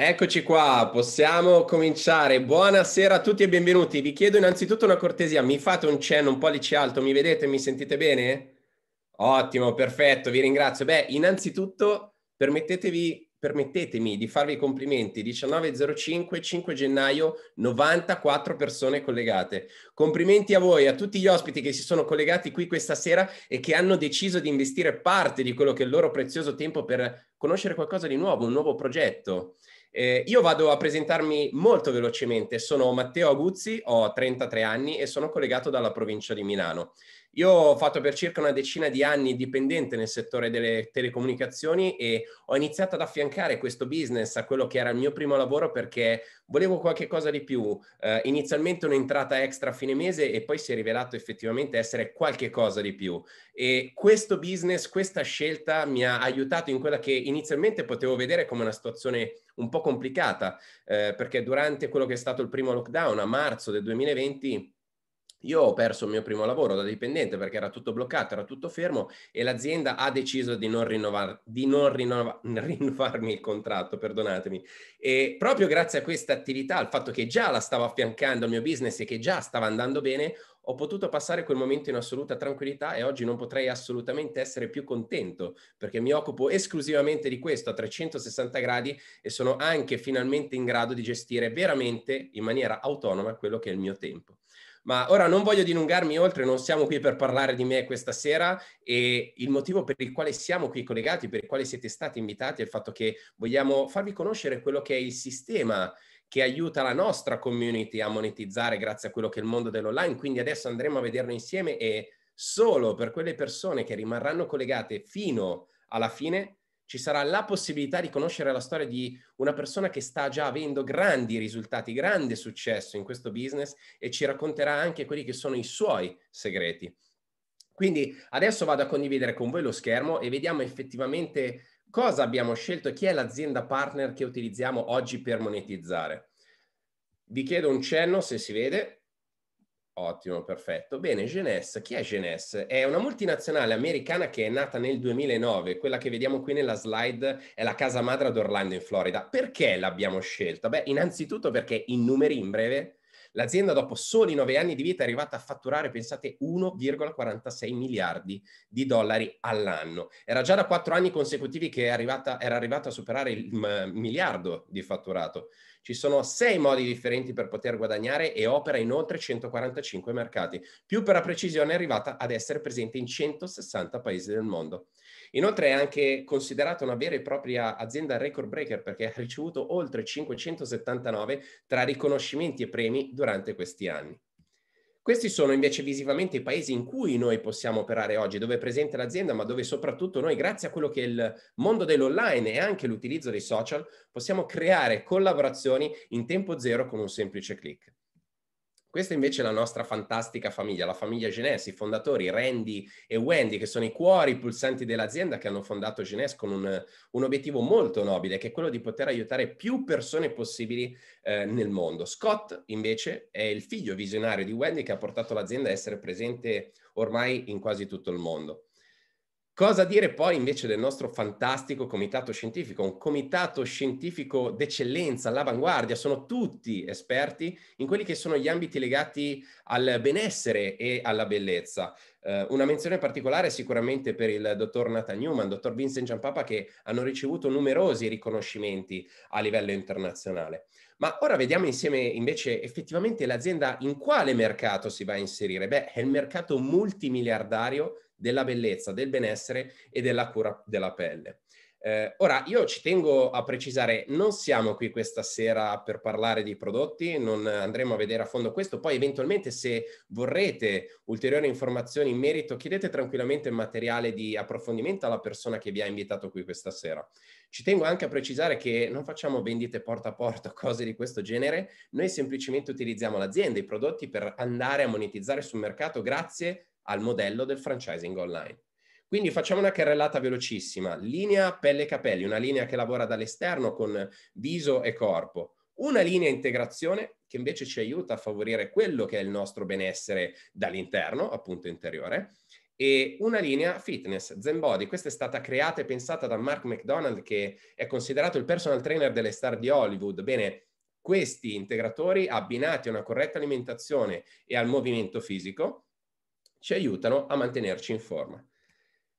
Eccoci qua, possiamo cominciare. Buonasera a tutti e benvenuti. Vi chiedo innanzitutto una cortesia, mi fate un cenno, un pollice alto, mi vedete, mi sentite bene? Ottimo, perfetto, vi ringrazio. Beh, innanzitutto permettetevi permettetemi di farvi i complimenti. 19.05, 5 gennaio, 94 persone collegate. Complimenti a voi, a tutti gli ospiti che si sono collegati qui questa sera e che hanno deciso di investire parte di quello che è il loro prezioso tempo per conoscere qualcosa di nuovo, un nuovo progetto. Eh, io vado a presentarmi molto velocemente. Sono Matteo Aguzzi, ho 33 anni e sono collegato dalla provincia di Milano. Io ho fatto per circa una decina di anni dipendente nel settore delle telecomunicazioni e ho iniziato ad affiancare questo business a quello che era il mio primo lavoro perché volevo qualche cosa di più. Uh, inizialmente un'entrata extra a fine mese e poi si è rivelato effettivamente essere qualche cosa di più. E questo business, questa scelta mi ha aiutato in quella che inizialmente potevo vedere come una situazione un po' complicata, eh, perché durante quello che è stato il primo lockdown a marzo del 2020 io ho perso il mio primo lavoro da dipendente perché era tutto bloccato, era tutto fermo e l'azienda ha deciso di non, rinnovar, di non rinnova, rinnovarmi il contratto, perdonatemi. E proprio grazie a questa attività, al fatto che già la stavo affiancando al mio business e che già stava andando bene, ho potuto passare quel momento in assoluta tranquillità e oggi non potrei assolutamente essere più contento perché mi occupo esclusivamente di questo a 360 gradi e sono anche finalmente in grado di gestire veramente in maniera autonoma quello che è il mio tempo. Ma ora non voglio dilungarmi oltre, non siamo qui per parlare di me questa sera e il motivo per il quale siamo qui collegati, per il quale siete stati invitati è il fatto che vogliamo farvi conoscere quello che è il sistema che aiuta la nostra community a monetizzare grazie a quello che è il mondo dell'online. Quindi adesso andremo a vederlo insieme e solo per quelle persone che rimarranno collegate fino alla fine ci sarà la possibilità di conoscere la storia di una persona che sta già avendo grandi risultati, grande successo in questo business e ci racconterà anche quelli che sono i suoi segreti. Quindi adesso vado a condividere con voi lo schermo e vediamo effettivamente cosa abbiamo scelto e chi è l'azienda partner che utilizziamo oggi per monetizzare. Vi chiedo un cenno se si vede. Ottimo, perfetto. Bene, Genes, chi è Genes? È una multinazionale americana che è nata nel 2009, quella che vediamo qui nella slide è la casa madre ad Orlando in Florida. Perché l'abbiamo scelta? Beh, innanzitutto perché in numeri in breve L'azienda dopo soli nove anni di vita è arrivata a fatturare, pensate, 1,46 miliardi di dollari all'anno. Era già da quattro anni consecutivi che arrivata, era arrivata a superare il miliardo di fatturato. Ci sono sei modi differenti per poter guadagnare e opera in oltre 145 mercati. Più per la precisione è arrivata ad essere presente in 160 paesi del mondo. Inoltre è anche considerata una vera e propria azienda record breaker perché ha ricevuto oltre 579 tra riconoscimenti e premi durante questi anni. Questi sono invece visivamente i paesi in cui noi possiamo operare oggi, dove è presente l'azienda, ma dove soprattutto noi, grazie a quello che è il mondo dell'online e anche l'utilizzo dei social, possiamo creare collaborazioni in tempo zero con un semplice clic. Questa invece è la nostra fantastica famiglia, la famiglia Genes, i fondatori Randy e Wendy, che sono i cuori pulsanti dell'azienda che hanno fondato Genes con un, un obiettivo molto nobile, che è quello di poter aiutare più persone possibili eh, nel mondo. Scott invece è il figlio visionario di Wendy che ha portato l'azienda a essere presente ormai in quasi tutto il mondo. Cosa dire poi invece del nostro fantastico comitato scientifico, un comitato scientifico d'eccellenza, all'avanguardia, sono tutti esperti in quelli che sono gli ambiti legati al benessere e alla bellezza. Uh, una menzione particolare sicuramente per il dottor Nathan Newman, dottor Vincent Giampapa che hanno ricevuto numerosi riconoscimenti a livello internazionale. Ma ora vediamo insieme invece effettivamente l'azienda in quale mercato si va a inserire. Beh, è il mercato multimiliardario della bellezza, del benessere e della cura della pelle. Eh, ora, io ci tengo a precisare, non siamo qui questa sera per parlare di prodotti, non andremo a vedere a fondo questo, poi eventualmente se vorrete ulteriori informazioni in merito, chiedete tranquillamente il materiale di approfondimento alla persona che vi ha invitato qui questa sera. Ci tengo anche a precisare che non facciamo vendite porta a porta, cose di questo genere, noi semplicemente utilizziamo l'azienda, i prodotti per andare a monetizzare sul mercato grazie al modello del franchising online. Quindi facciamo una carrellata velocissima. Linea pelle e capelli, una linea che lavora dall'esterno con viso e corpo. Una linea integrazione che invece ci aiuta a favorire quello che è il nostro benessere dall'interno, appunto interiore. e una linea fitness, Zen Body. Questa è stata creata e pensata da Mark McDonald, che è considerato il personal trainer delle star di Hollywood. Bene, questi integratori abbinati a una corretta alimentazione e al movimento fisico ci aiutano a mantenerci in forma.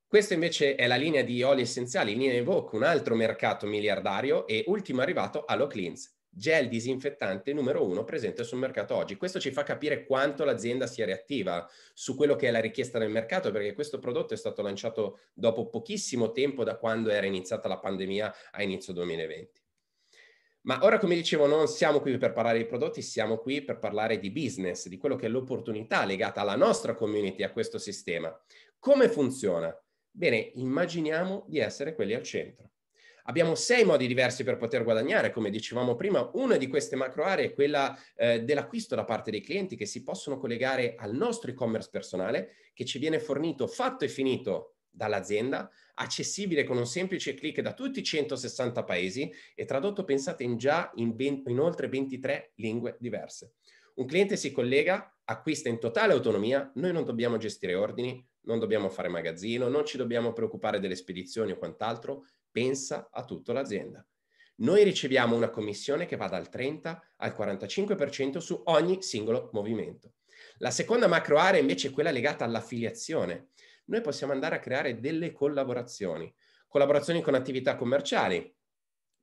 Questa invece è la linea di oli essenziali, linea Evoque, un altro mercato miliardario e ultimo arrivato Allo Cleans, gel disinfettante numero uno presente sul mercato oggi. Questo ci fa capire quanto l'azienda sia reattiva su quello che è la richiesta del mercato, perché questo prodotto è stato lanciato dopo pochissimo tempo da quando era iniziata la pandemia a inizio 2020. Ma ora, come dicevo, non siamo qui per parlare di prodotti, siamo qui per parlare di business, di quello che è l'opportunità legata alla nostra community, a questo sistema. Come funziona? Bene, immaginiamo di essere quelli al centro. Abbiamo sei modi diversi per poter guadagnare, come dicevamo prima. Una di queste macro aree è quella eh, dell'acquisto da parte dei clienti che si possono collegare al nostro e-commerce personale che ci viene fornito fatto e finito dall'azienda, accessibile con un semplice clic da tutti i 160 paesi e tradotto, pensate, in già in, ben, in oltre 23 lingue diverse. Un cliente si collega, acquista in totale autonomia, noi non dobbiamo gestire ordini, non dobbiamo fare magazzino, non ci dobbiamo preoccupare delle spedizioni o quant'altro, pensa a tutta l'azienda. Noi riceviamo una commissione che va dal 30 al 45% su ogni singolo movimento. La seconda macro area invece è quella legata all'affiliazione. Noi possiamo andare a creare delle collaborazioni, collaborazioni con attività commerciali.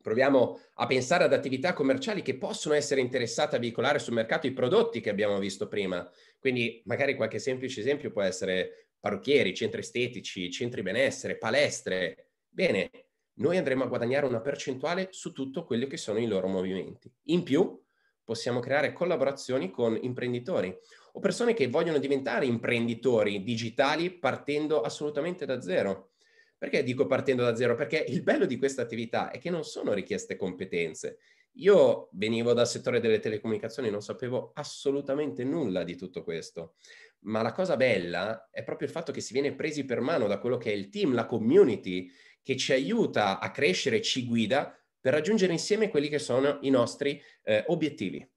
Proviamo a pensare ad attività commerciali che possono essere interessate a veicolare sul mercato i prodotti che abbiamo visto prima. Quindi magari qualche semplice esempio può essere parrucchieri, centri estetici, centri benessere, palestre. Bene, noi andremo a guadagnare una percentuale su tutto quello che sono i loro movimenti. In più, possiamo creare collaborazioni con imprenditori o persone che vogliono diventare imprenditori digitali partendo assolutamente da zero. Perché dico partendo da zero? Perché il bello di questa attività è che non sono richieste competenze. Io venivo dal settore delle telecomunicazioni, non sapevo assolutamente nulla di tutto questo, ma la cosa bella è proprio il fatto che si viene presi per mano da quello che è il team, la community che ci aiuta a crescere, ci guida per raggiungere insieme quelli che sono i nostri eh, obiettivi.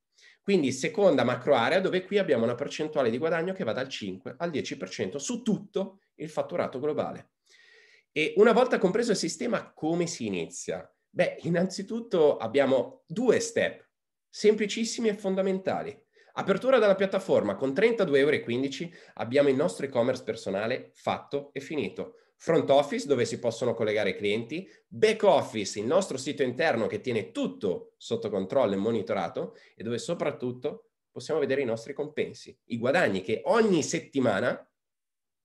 Quindi seconda macro area dove qui abbiamo una percentuale di guadagno che va dal 5 al 10% su tutto il fatturato globale. E una volta compreso il sistema, come si inizia? Beh, innanzitutto abbiamo due step, semplicissimi e fondamentali. Apertura della piattaforma con 32,15 euro abbiamo il nostro e-commerce personale fatto e finito front office dove si possono collegare i clienti, back office, il nostro sito interno che tiene tutto sotto controllo e monitorato e dove soprattutto possiamo vedere i nostri compensi, i guadagni che ogni settimana,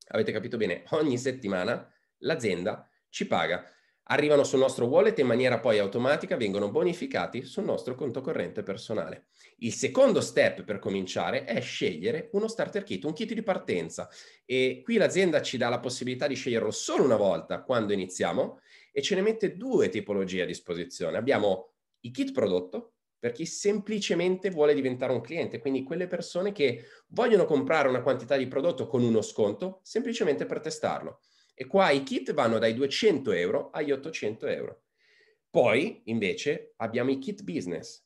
avete capito bene, ogni settimana l'azienda ci paga arrivano sul nostro wallet e in maniera poi automatica vengono bonificati sul nostro conto corrente personale. Il secondo step per cominciare è scegliere uno starter kit, un kit di partenza e qui l'azienda ci dà la possibilità di sceglierlo solo una volta quando iniziamo e ce ne mette due tipologie a disposizione. Abbiamo i kit prodotto per chi semplicemente vuole diventare un cliente, quindi quelle persone che vogliono comprare una quantità di prodotto con uno sconto semplicemente per testarlo. E qua i kit vanno dai 200 euro agli 800 euro. Poi, invece, abbiamo i kit business.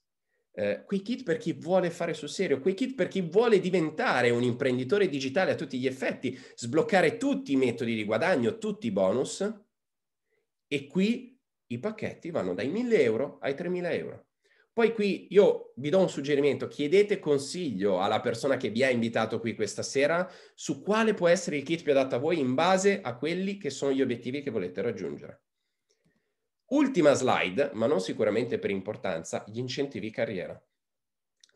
Eh, quei kit per chi vuole fare sul serio, quei kit per chi vuole diventare un imprenditore digitale a tutti gli effetti, sbloccare tutti i metodi di guadagno, tutti i bonus. E qui i pacchetti vanno dai 1000 euro ai 3000 euro. Poi qui io vi do un suggerimento, chiedete consiglio alla persona che vi ha invitato qui questa sera su quale può essere il kit più adatto a voi in base a quelli che sono gli obiettivi che volete raggiungere. Ultima slide, ma non sicuramente per importanza, gli incentivi carriera.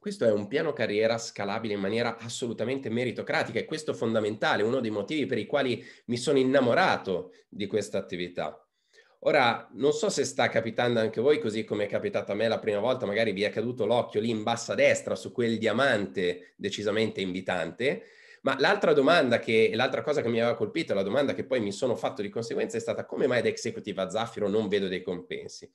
Questo è un piano carriera scalabile in maniera assolutamente meritocratica e questo è fondamentale, uno dei motivi per i quali mi sono innamorato di questa attività. Ora, non so se sta capitando anche voi così come è capitato a me la prima volta, magari vi è caduto l'occhio lì in bassa a destra su quel diamante decisamente invitante, ma l'altra domanda che, l'altra cosa che mi aveva colpito, la domanda che poi mi sono fatto di conseguenza è stata come mai da executive a Zaffiro non vedo dei compensi?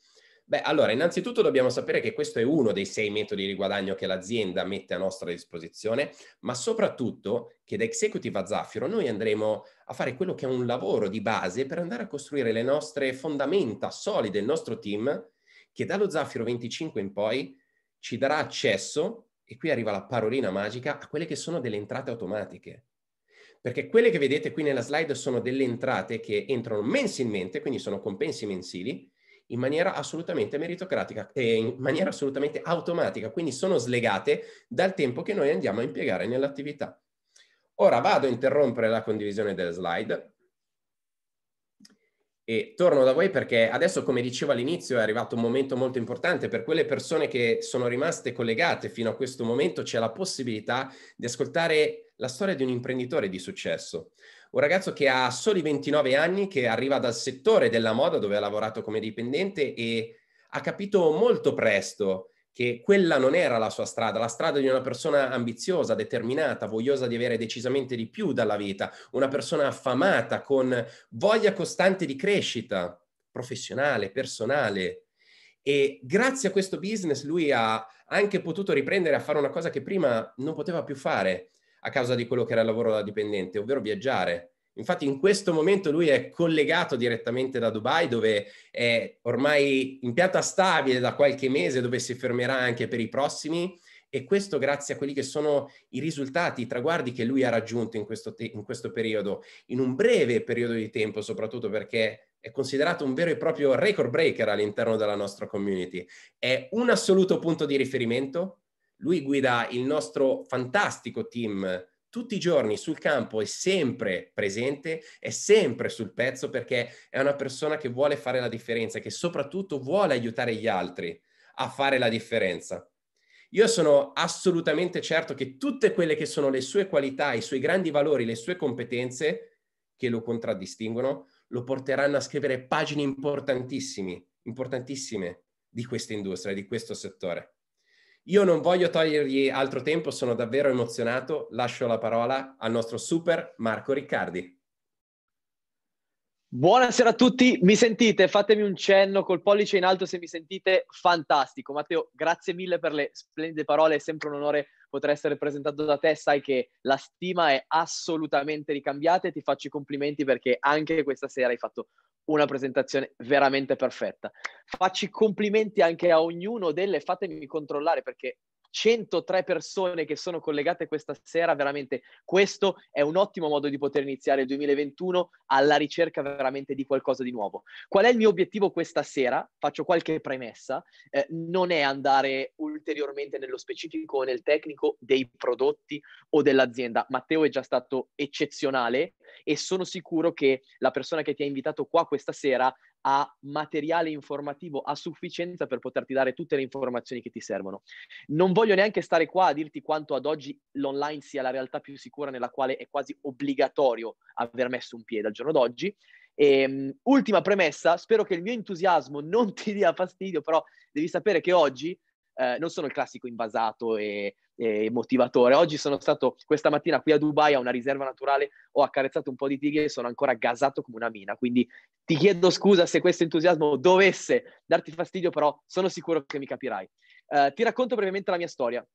Beh, allora, innanzitutto dobbiamo sapere che questo è uno dei sei metodi di guadagno che l'azienda mette a nostra disposizione, ma soprattutto che da Executive a Zaffiro noi andremo a fare quello che è un lavoro di base per andare a costruire le nostre fondamenta solide, il nostro team, che dallo Zaffiro 25 in poi ci darà accesso, e qui arriva la parolina magica, a quelle che sono delle entrate automatiche. perché quelle che vedete qui nella slide sono delle entrate che entrano mensilmente, quindi sono compensi mensili, in maniera assolutamente meritocratica e in maniera assolutamente automatica, quindi sono slegate dal tempo che noi andiamo a impiegare nell'attività. Ora vado a interrompere la condivisione delle slide e torno da voi perché adesso, come dicevo all'inizio, è arrivato un momento molto importante. Per quelle persone che sono rimaste collegate fino a questo momento c'è la possibilità di ascoltare la storia di un imprenditore di successo. Un ragazzo che ha soli 29 anni, che arriva dal settore della moda dove ha lavorato come dipendente e ha capito molto presto che quella non era la sua strada, la strada di una persona ambiziosa, determinata, vogliosa di avere decisamente di più dalla vita, una persona affamata, con voglia costante di crescita professionale, personale. E grazie a questo business lui ha anche potuto riprendere a fare una cosa che prima non poteva più fare a causa di quello che era il lavoro da dipendente, ovvero viaggiare. Infatti in questo momento lui è collegato direttamente da Dubai dove è ormai in pianta stabile da qualche mese dove si fermerà anche per i prossimi e questo grazie a quelli che sono i risultati, i traguardi che lui ha raggiunto in questo, te- in questo periodo, in un breve periodo di tempo soprattutto perché è considerato un vero e proprio record breaker all'interno della nostra community. È un assoluto punto di riferimento. Lui guida il nostro fantastico team tutti i giorni sul campo, è sempre presente, è sempre sul pezzo perché è una persona che vuole fare la differenza, che soprattutto vuole aiutare gli altri a fare la differenza. Io sono assolutamente certo che tutte quelle che sono le sue qualità, i suoi grandi valori, le sue competenze che lo contraddistinguono, lo porteranno a scrivere pagine importantissime, importantissime di questa industria, di questo settore. Io non voglio togliergli altro tempo, sono davvero emozionato. Lascio la parola al nostro super Marco Riccardi. Buonasera a tutti, mi sentite? Fatemi un cenno col pollice in alto se mi sentite. Fantastico. Matteo, grazie mille per le splendide parole, è sempre un onore poter essere presentato da te. Sai che la stima è assolutamente ricambiata e ti faccio i complimenti perché anche questa sera hai fatto una presentazione veramente perfetta. Faccio i complimenti anche a ognuno delle, fatemi controllare perché 103 persone che sono collegate questa sera, veramente questo è un ottimo modo di poter iniziare il 2021 alla ricerca veramente di qualcosa di nuovo. Qual è il mio obiettivo questa sera? Faccio qualche premessa, eh, non è andare ulteriormente nello specifico o nel tecnico dei prodotti o dell'azienda. Matteo è già stato eccezionale e sono sicuro che la persona che ti ha invitato qua questa sera ha materiale informativo a sufficienza per poterti dare tutte le informazioni che ti servono. Non voglio neanche stare qua a dirti quanto ad oggi l'online sia la realtà più sicura nella quale è quasi obbligatorio aver messo un piede al giorno d'oggi. E, um, ultima premessa, spero che il mio entusiasmo non ti dia fastidio, però devi sapere che oggi eh, non sono il classico invasato e eh, motivatore. Oggi sono stato questa mattina qui a Dubai a una riserva naturale, ho accarezzato un po' di tigri e sono ancora gasato come una mina. Quindi ti chiedo scusa se questo entusiasmo dovesse darti fastidio, però sono sicuro che mi capirai. Uh, ti racconto brevemente la mia storia.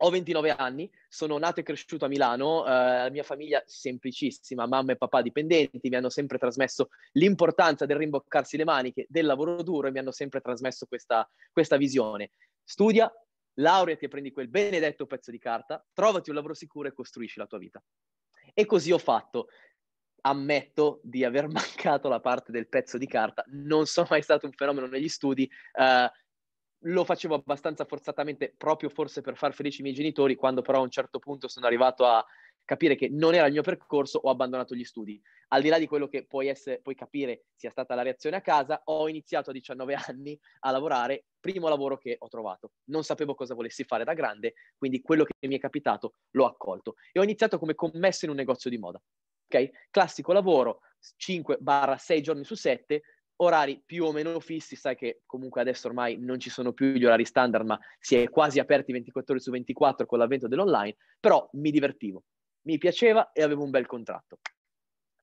Ho 29 anni, sono nato e cresciuto a Milano, uh, la mia famiglia semplicissima, mamma e papà dipendenti, mi hanno sempre trasmesso l'importanza del rimboccarsi le maniche, del lavoro duro e mi hanno sempre trasmesso questa, questa visione. Studia, laureati e prendi quel benedetto pezzo di carta, trovati un lavoro sicuro e costruisci la tua vita. E così ho fatto. Ammetto di aver mancato la parte del pezzo di carta, non sono mai stato un fenomeno negli studi, uh, lo facevo abbastanza forzatamente, proprio forse per far felici i miei genitori, quando però a un certo punto sono arrivato a capire che non era il mio percorso, ho abbandonato gli studi. Al di là di quello che puoi, essere, puoi capire sia stata la reazione a casa, ho iniziato a 19 anni a lavorare, primo lavoro che ho trovato. Non sapevo cosa volessi fare da grande, quindi quello che mi è capitato l'ho accolto. E ho iniziato come commesso in un negozio di moda. Ok? Classico lavoro, 5-6 giorni su 7, orari più o meno fissi, sai che comunque adesso ormai non ci sono più gli orari standard, ma si è quasi aperti 24 ore su 24 con l'avvento dell'online, però mi divertivo mi piaceva e avevo un bel contratto.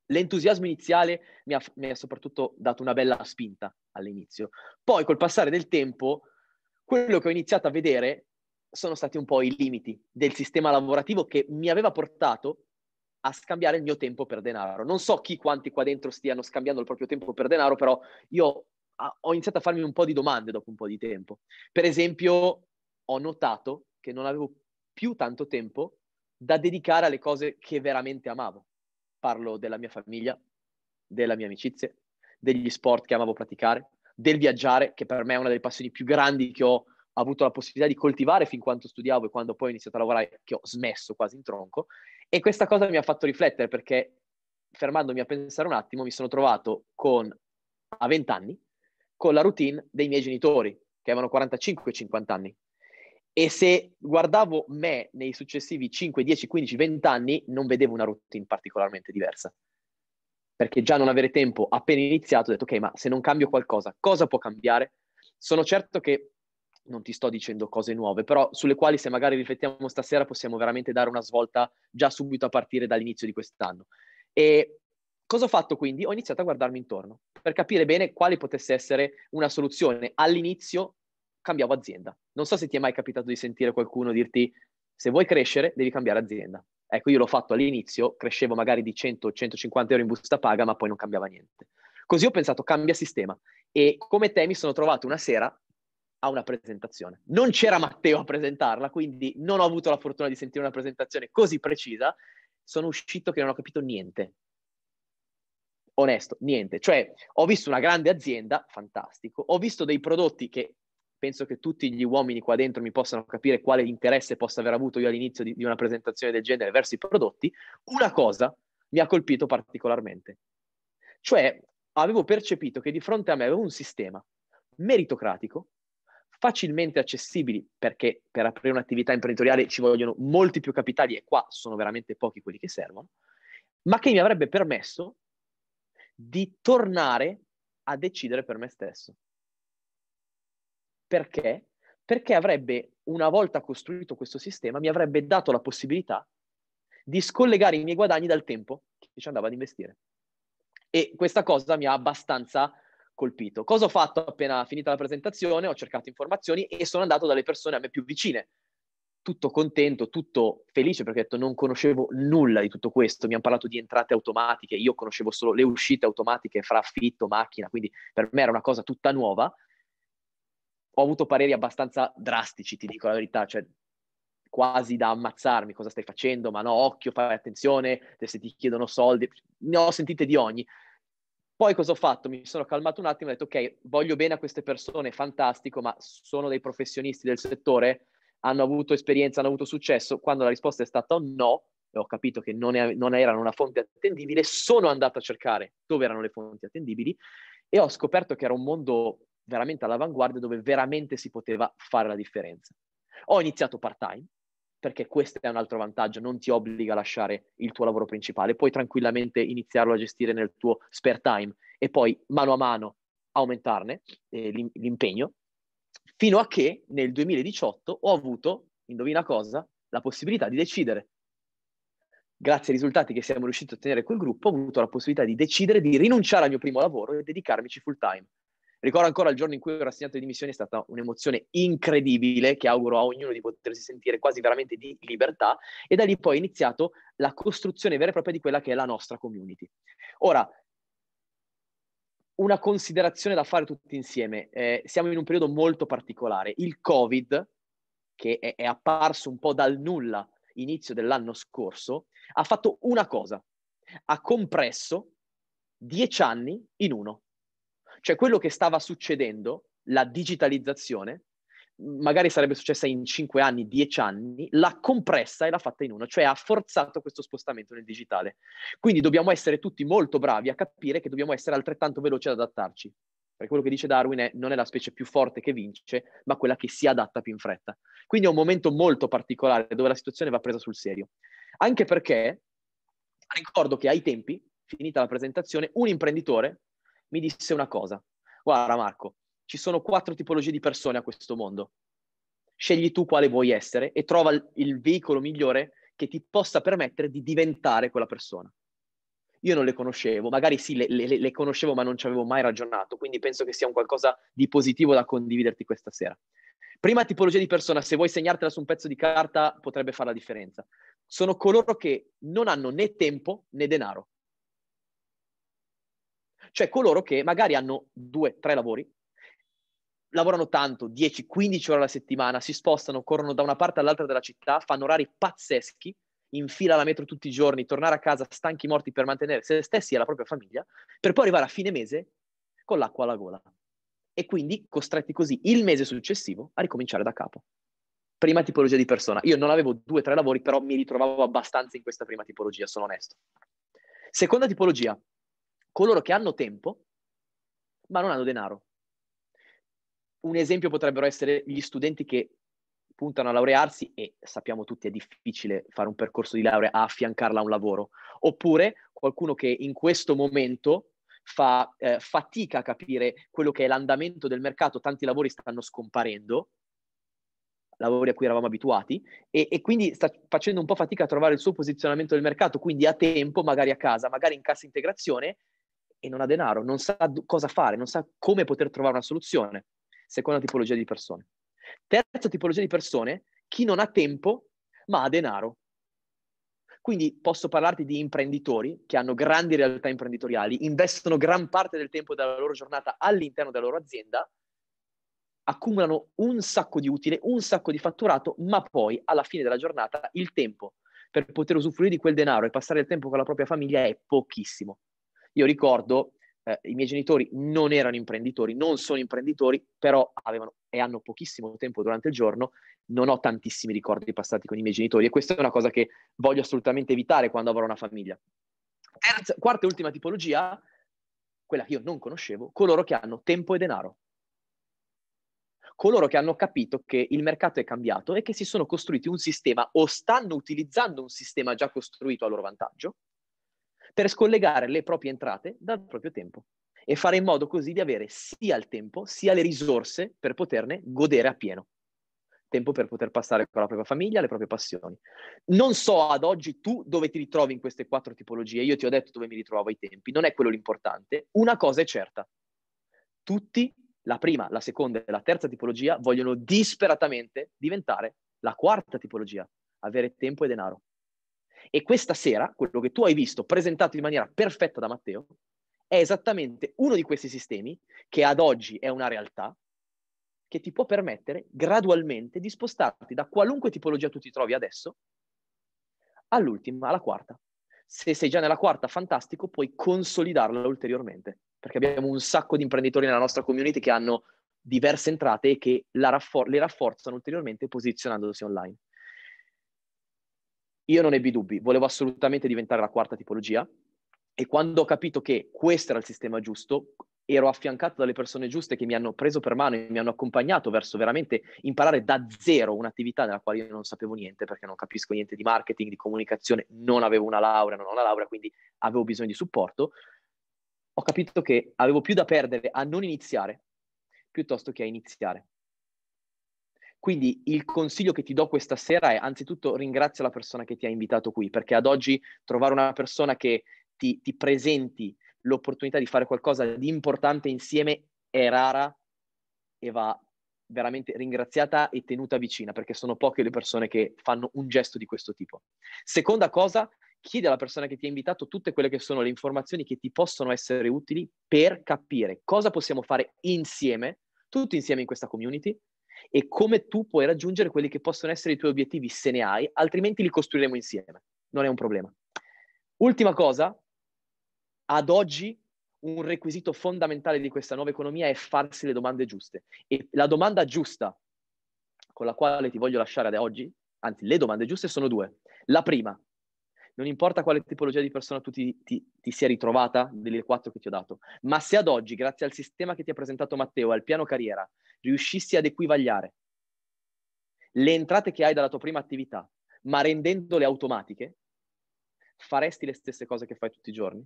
L'entusiasmo iniziale mi ha, mi ha soprattutto dato una bella spinta all'inizio. Poi col passare del tempo, quello che ho iniziato a vedere sono stati un po' i limiti del sistema lavorativo che mi aveva portato a scambiare il mio tempo per denaro. Non so chi quanti qua dentro stiano scambiando il proprio tempo per denaro, però io ho iniziato a farmi un po' di domande dopo un po' di tempo. Per esempio, ho notato che non avevo più tanto tempo da dedicare alle cose che veramente amavo. parlo della mia famiglia, della mia amicizia, degli sport che amavo praticare, del viaggiare, che per me è una delle passioni più grandi che ho avuto la possibilità di coltivare fin quando studiavo e quando poi ho iniziato a lavorare, che ho smesso quasi in tronco. E questa cosa mi ha fatto riflettere perché, fermandomi a pensare un attimo, mi sono trovato con, a 20 anni, con la routine dei miei genitori, che avevano 45 e 50 anni. E se guardavo me nei successivi 5, 10, 15, 20 anni, non vedevo una routine particolarmente diversa. Perché già non avere tempo, appena iniziato, ho detto, ok, ma se non cambio qualcosa, cosa può cambiare? Sono certo che non ti sto dicendo cose nuove, però sulle quali se magari riflettiamo stasera possiamo veramente dare una svolta già subito a partire dall'inizio di quest'anno. E cosa ho fatto quindi? Ho iniziato a guardarmi intorno per capire bene quale potesse essere una soluzione. All'inizio cambiavo azienda. Non so se ti è mai capitato di sentire qualcuno dirti se vuoi crescere devi cambiare azienda. Ecco, io l'ho fatto all'inizio, crescevo magari di 100-150 euro in busta paga, ma poi non cambiava niente. Così ho pensato, cambia sistema. E come te mi sono trovato una sera a una presentazione. Non c'era Matteo a presentarla, quindi non ho avuto la fortuna di sentire una presentazione così precisa. Sono uscito che non ho capito niente. Onesto, niente. Cioè, ho visto una grande azienda, fantastico. Ho visto dei prodotti che penso che tutti gli uomini qua dentro mi possano capire quale interesse possa aver avuto io all'inizio di, di una presentazione del genere verso i prodotti, una cosa mi ha colpito particolarmente. Cioè, avevo percepito che di fronte a me avevo un sistema meritocratico, facilmente accessibili, perché per aprire un'attività imprenditoriale ci vogliono molti più capitali e qua sono veramente pochi quelli che servono, ma che mi avrebbe permesso di tornare a decidere per me stesso. Perché? Perché avrebbe, una volta costruito questo sistema, mi avrebbe dato la possibilità di scollegare i miei guadagni dal tempo che ci andava ad investire. E questa cosa mi ha abbastanza colpito. Cosa ho fatto appena finita la presentazione? Ho cercato informazioni e sono andato dalle persone a me più vicine. Tutto contento, tutto felice perché ho detto non conoscevo nulla di tutto questo. Mi hanno parlato di entrate automatiche, io conoscevo solo le uscite automatiche fra affitto, macchina, quindi per me era una cosa tutta nuova ho avuto pareri abbastanza drastici, ti dico la verità, cioè quasi da ammazzarmi, cosa stai facendo, ma no, occhio, fai attenzione, se ti chiedono soldi, ne ho sentite di ogni. Poi cosa ho fatto? Mi sono calmato un attimo e ho detto, ok, voglio bene a queste persone, fantastico, ma sono dei professionisti del settore, hanno avuto esperienza, hanno avuto successo. Quando la risposta è stata no, e ho capito che non, è, non erano una fonte attendibile, sono andato a cercare dove erano le fonti attendibili e ho scoperto che era un mondo veramente all'avanguardia dove veramente si poteva fare la differenza. Ho iniziato part-time, perché questo è un altro vantaggio, non ti obbliga a lasciare il tuo lavoro principale, puoi tranquillamente iniziarlo a gestire nel tuo spare time e poi mano a mano aumentarne eh, l'impegno, fino a che nel 2018 ho avuto, indovina cosa, la possibilità di decidere. Grazie ai risultati che siamo riusciti a ottenere col gruppo, ho avuto la possibilità di decidere di rinunciare al mio primo lavoro e dedicarmici full time. Ricordo ancora il giorno in cui ho rassegnato le dimissioni, è stata un'emozione incredibile che auguro a ognuno di potersi sentire quasi veramente di libertà e da lì poi è iniziato la costruzione vera e propria di quella che è la nostra community. Ora, una considerazione da fare tutti insieme. Eh, siamo in un periodo molto particolare. Il Covid, che è, è apparso un po' dal nulla inizio dell'anno scorso, ha fatto una cosa. Ha compresso dieci anni in uno. Cioè quello che stava succedendo, la digitalizzazione, magari sarebbe successa in 5 anni, 10 anni, l'ha compressa e l'ha fatta in uno, cioè ha forzato questo spostamento nel digitale. Quindi dobbiamo essere tutti molto bravi a capire che dobbiamo essere altrettanto veloci ad adattarci. Perché quello che dice Darwin è non è la specie più forte che vince, ma quella che si adatta più in fretta. Quindi è un momento molto particolare dove la situazione va presa sul serio. Anche perché ricordo che ai tempi, finita la presentazione, un imprenditore mi disse una cosa. Guarda Marco, ci sono quattro tipologie di persone a questo mondo. Scegli tu quale vuoi essere e trova il, veicolo migliore che ti possa permettere di diventare quella persona. Io non le conoscevo, magari sì, le, le, le, conoscevo, ma non ci avevo mai ragionato, quindi penso che sia un qualcosa di positivo da condividerti questa sera. Prima tipologia di persona, se vuoi segnartela su un pezzo di carta, potrebbe fare la differenza. Sono coloro che non hanno né tempo né denaro. Cioè coloro che magari hanno due, tre lavori, lavorano tanto, 10, 15 ore alla settimana, si spostano, corrono da una parte all'altra della città, fanno orari pazzeschi in fila alla metro tutti i giorni, tornare a casa stanchi morti per mantenere se stessi e la propria famiglia, per poi arrivare a fine mese con l'acqua alla gola. E quindi costretti così il mese successivo a ricominciare da capo. Prima tipologia di persona. Io non avevo due o tre lavori, però mi ritrovavo abbastanza in questa prima tipologia, sono onesto. Seconda tipologia, coloro che hanno tempo, ma non hanno denaro. Un esempio potrebbero essere gli studenti che puntano a laurearsi e sappiamo tutti è difficile fare un percorso di laurea a affiancarla a un lavoro, oppure qualcuno che in questo momento fa eh, fatica a capire quello che è l'andamento del mercato, tanti lavori stanno scomparendo, lavori a cui eravamo abituati, e, e, quindi sta facendo un po' fatica a trovare il suo posizionamento nel mercato, quindi ha tempo, magari a casa, magari in cassa integrazione, e non ha denaro, non sa cosa fare, non sa come poter trovare una soluzione. Seconda tipologia di persone. Terza tipologia di persone, chi non ha tempo ma ha denaro. Quindi posso parlarti di imprenditori che hanno grandi realtà imprenditoriali, investono gran parte del tempo della loro giornata all'interno della loro azienda, accumulano un sacco di utile, un sacco di fatturato, ma poi alla fine della giornata il tempo per poter usufruire di quel denaro e passare il tempo con la propria famiglia è pochissimo. Io ricordo eh, i miei genitori non erano imprenditori, non sono imprenditori, però avevano e hanno pochissimo tempo durante il giorno. Non ho tantissimi ricordi passati con i miei genitori e questa è una cosa che voglio assolutamente evitare quando avrò una famiglia. Terza, quarta e ultima tipologia, quella che io non conoscevo, coloro che hanno tempo e denaro. Coloro che hanno capito che il mercato è cambiato e che si sono costruiti un sistema o stanno utilizzando un sistema già costruito a loro vantaggio per scollegare le proprie entrate dal proprio tempo e fare in modo così di avere sia il tempo sia le risorse per poterne godere appieno. Tempo per poter passare con la propria famiglia, le proprie passioni. Non so ad oggi tu dove ti ritrovi in queste quattro tipologie, io ti ho detto dove mi ritrovavo ai tempi, non è quello l'importante. Una cosa è certa, tutti, la prima, la seconda e la terza tipologia, vogliono disperatamente diventare la quarta tipologia, avere tempo e denaro. E questa sera, quello che tu hai visto presentato in maniera perfetta da Matteo, è esattamente uno di questi sistemi che ad oggi è una realtà che ti può permettere gradualmente di spostarti da qualunque tipologia tu ti trovi adesso all'ultima, alla quarta. Se sei già nella quarta, fantastico, puoi consolidarla ulteriormente, perché abbiamo un sacco di imprenditori nella nostra community che hanno diverse entrate e che raffor- le rafforzano ulteriormente posizionandosi online. Io non ebbi dubbi, volevo assolutamente diventare la quarta tipologia e quando ho capito che questo era il sistema giusto, ero affiancato dalle persone giuste che mi hanno preso per mano e mi hanno accompagnato verso veramente imparare da zero un'attività nella quale io non sapevo niente perché non capisco niente di marketing, di comunicazione, non avevo una laurea, non ho una laurea, quindi avevo bisogno di supporto. Ho capito che avevo più da perdere a non iniziare piuttosto che a iniziare. Quindi il consiglio che ti do questa sera è anzitutto ringrazia la persona che ti ha invitato qui, perché ad oggi trovare una persona che ti, ti presenti l'opportunità di fare qualcosa di importante insieme è rara e va veramente ringraziata e tenuta vicina, perché sono poche le persone che fanno un gesto di questo tipo. Seconda cosa, chiedi alla persona che ti ha invitato tutte quelle che sono le informazioni che ti possono essere utili per capire cosa possiamo fare insieme, tutti insieme in questa community, e come tu puoi raggiungere quelli che possono essere i tuoi obiettivi se ne hai, altrimenti li costruiremo insieme. Non è un problema. Ultima cosa, ad oggi un requisito fondamentale di questa nuova economia è farsi le domande giuste. E la domanda giusta con la quale ti voglio lasciare ad oggi, anzi le domande giuste sono due. La prima, non importa quale tipologia di persona tu ti, ti, ti, sia ritrovata delle quattro che ti ho dato, ma se ad oggi, grazie al sistema che ti ha presentato Matteo, al piano carriera, riuscissi ad equivagliare le entrate che hai dalla tua prima attività, ma rendendole automatiche, faresti le stesse cose che fai tutti i giorni?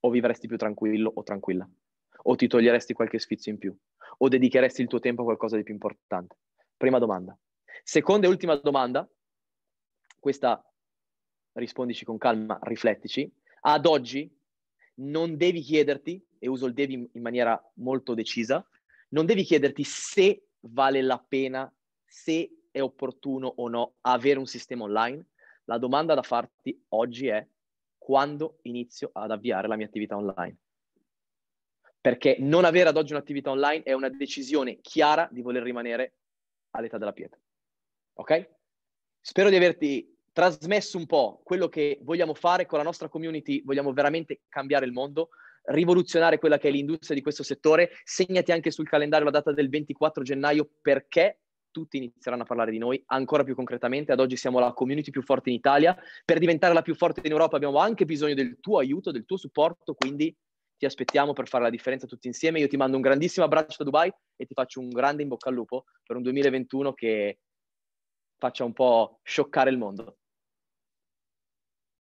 O vivresti più tranquillo o tranquilla? O ti toglieresti qualche sfizio in più? O dedicheresti il tuo tempo a qualcosa di più importante? Prima domanda. Seconda e ultima domanda, questa rispondici con calma, riflettici. Ad oggi non devi chiederti, e uso il devi in maniera molto decisa, non devi chiederti se vale la pena, se è opportuno o no avere un sistema online. La domanda da farti oggi è quando inizio ad avviare la mia attività online. Perché non avere ad oggi un'attività online è una decisione chiara di voler rimanere all'età della pietra. Ok? Spero di averti trasmesso un po' quello che vogliamo fare con la nostra community, vogliamo veramente cambiare il mondo, rivoluzionare quella che è l'industria di questo settore. Segnati anche sul calendario la data del 24 gennaio perché tutti inizieranno a parlare di noi ancora più concretamente. Ad oggi siamo la community più forte in Italia. Per diventare la più forte in Europa abbiamo anche bisogno del tuo aiuto, del tuo supporto, quindi ti aspettiamo per fare la differenza tutti insieme. Io ti mando un grandissimo abbraccio da Dubai e ti faccio un grande in bocca al lupo per un 2021 che faccia un po' scioccare il mondo.